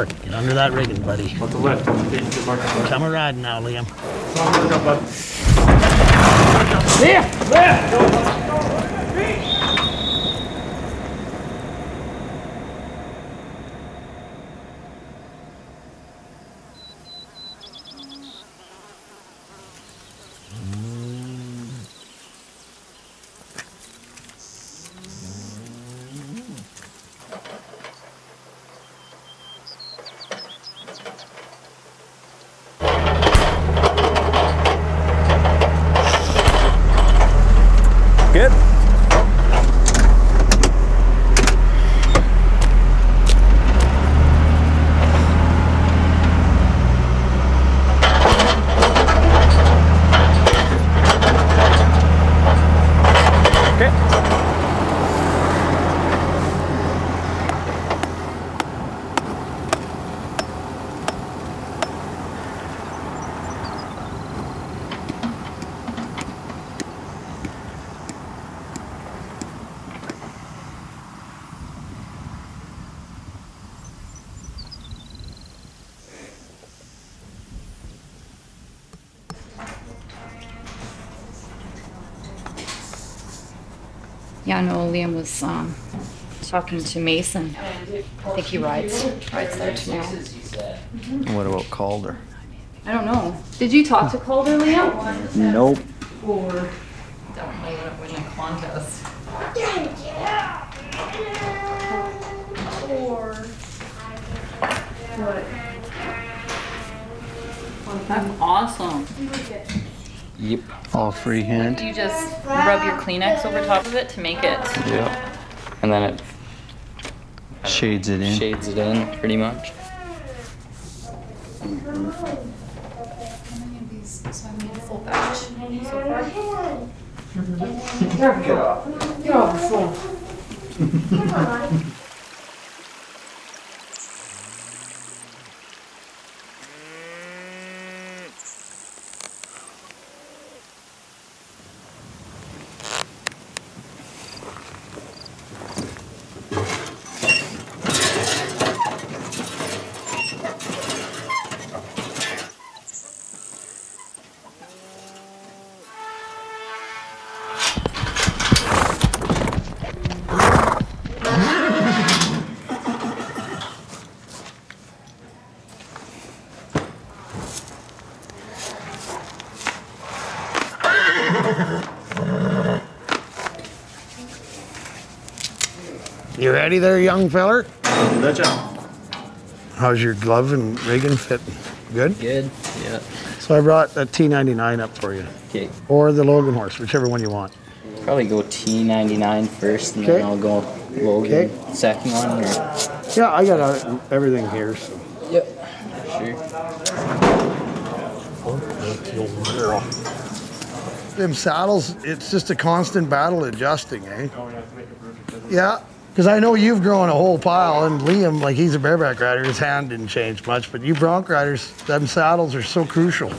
under that rigging, buddy. What's the lift? Good luck, bud. Come a ride now, Liam. Luck, Yeah, no, Liam was um, talking to Mason. I think he rides rides there tomorrow. What about Calder? I don't know. Did you talk to Calder, Liam? Nope. Or definitely gonna win the contest. Or what? That's awesome. Yep. All freehand. You just rub your Kleenex over top of it to make it. Yep. and then it Shades it in. shades it in pretty much. How many of these? So I made a full batch so far. You ready there, young feller? Betcha. How's your glove and rigging fitting? Good? Good. Yeah. So I brought a T99 up for you. Okay. Or the Logan horse, whichever one you want. Probably go T99 first, and Okay. then I'll go Logan Okay. second one. Or... Yeah, I got uh, everything here, so. Yep. Sure. Them saddles, it's just a constant battle adjusting, eh? Oh, we have to make a perfect. Yeah, because I know you've grown a whole pile, and Liam, like he's a bareback rider, his hand didn't change much, but you bronc riders, them saddles are so crucial.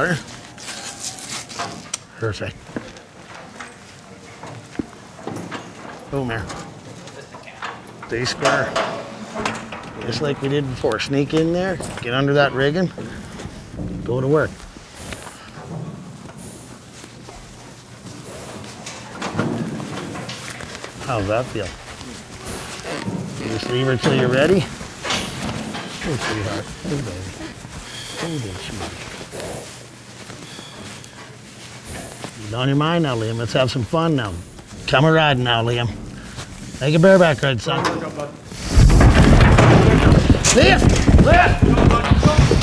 Her? Perfect. Boom there. Stay square. Just like we did before. Sneak in there, get under that rigging, go to work. How's that feel? You just leave her till you're ready? Oh, sweetheart. Hey, baby. Hey, there, sweetie. On your mind now, Liam. Let's have some fun now. Come a ride now, Liam. Take a bareback ride, son. Lift! Lift!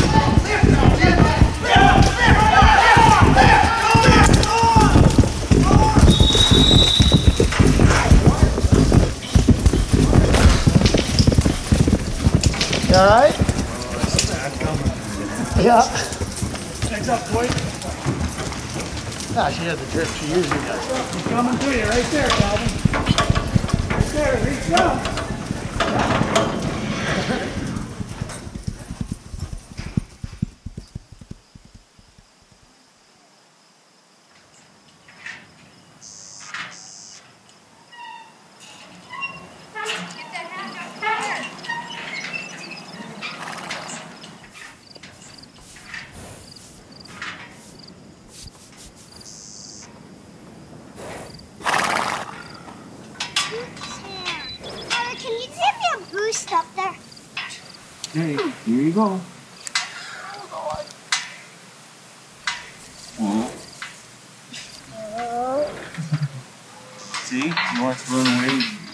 All right? Yeah. Thanks up, boy. Ah, she had the drip she usually does. He's coming to you right there, Calvin. Right there, reach up. Me a boost up there? Hey, here you go. Oh. See? You want to run away?